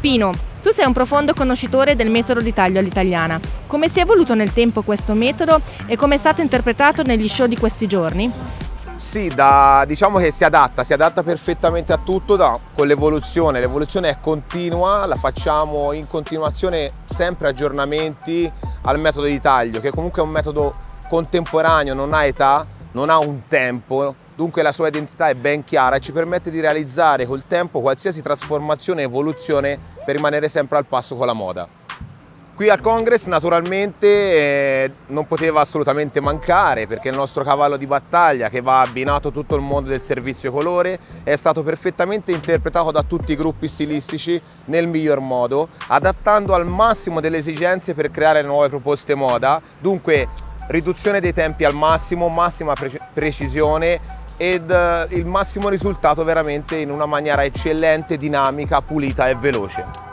Pino, tu sei un profondo conoscitore del metodo di taglio all'italiana. Come si è evoluto nel tempo questo metodo e come è stato interpretato negli show di questi giorni? Sì, da, diciamo che si adatta, si adatta perfettamente a tutto da, con l'evoluzione. L'evoluzione è continua, la facciamo in continuazione sempre aggiornamenti al metodo di taglio, che comunque è un metodo contemporaneo, non ha età, non ha un tempo, dunque la sua identità è ben chiara e ci permette di realizzare col tempo qualsiasi trasformazione e evoluzione per rimanere sempre al passo con la moda. Qui al Congress naturalmente eh, non poteva assolutamente mancare perché il nostro cavallo di battaglia che va abbinato tutto il mondo del servizio colore è stato perfettamente interpretato da tutti i gruppi stilistici nel miglior modo, adattando al massimo delle esigenze per creare nuove proposte moda, dunque riduzione dei tempi al massimo, massima pre precisione ed uh, il massimo risultato veramente in una maniera eccellente, dinamica, pulita e veloce.